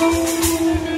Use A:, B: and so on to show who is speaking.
A: Oh,